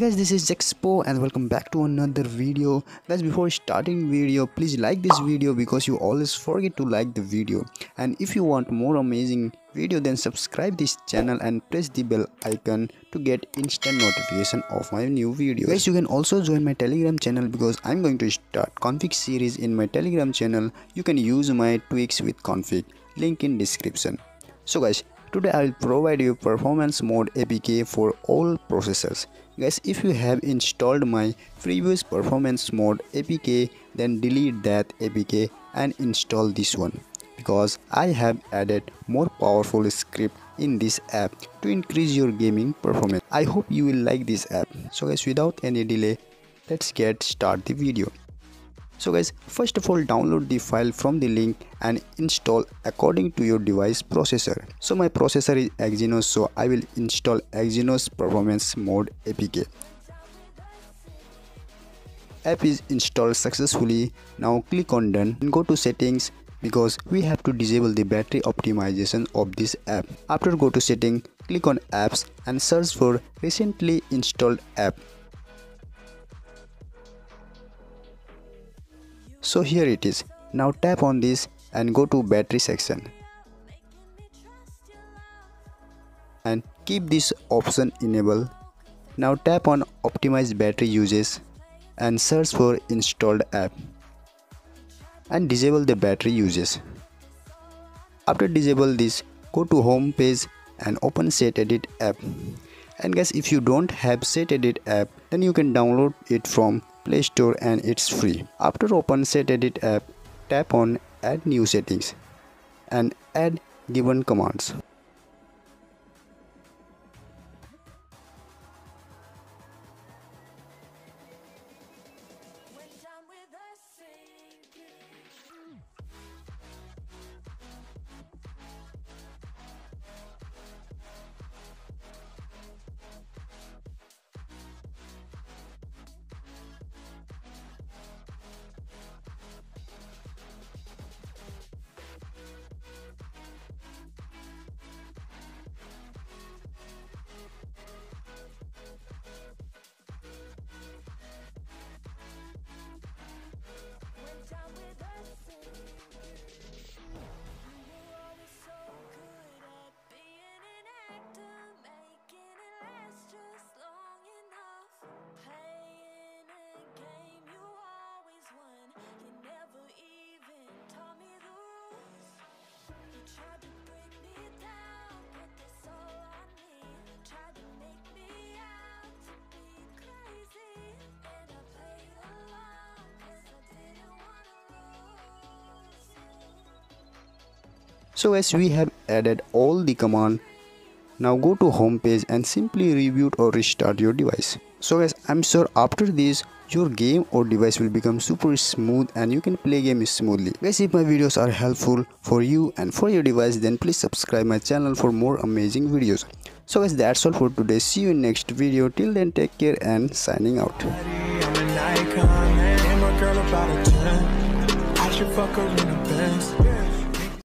guys this is Zexpo and welcome back to another video. Guys before starting video please like this video because you always forget to like the video. And if you want more amazing video then subscribe this channel and press the bell icon to get instant notification of my new video guys you can also join my telegram channel because i'm going to start config series in my telegram channel. You can use my tweaks with config link in description. So guys Today I will provide you performance mode APK for all processors. Guys if you have installed my previous performance mode APK then delete that APK and install this one because I have added more powerful script in this app to increase your gaming performance. I hope you will like this app. So guys without any delay let's get start the video so guys first of all download the file from the link and install according to your device processor. So my processor is exynos so i will install exynos performance mode apk app is installed successfully. Now click on done and go to settings because we have to disable the battery optimization of this app. After go to setting click on apps and search for recently installed app so here it is. Now tap on this and go to battery section. And keep this option enabled. Now tap on optimize battery uses and search for installed app and disable the battery uses. After disable this go to home page and open SetEdit app. And guys if you don't have SetEdit app then you can download it from Play Store and it's free. After open SetEdit app, tap on add new settings and add given commands. So as we have added all the command, now go to home page and simply reboot or restart your device. So guys, I'm sure after this, your game or device will become super smooth and you can play games smoothly. Guys, if my videos are helpful for you and for your device, then please subscribe my channel for more amazing videos. So guys, that's all for today. See you in next video. Till then, take care and signing out.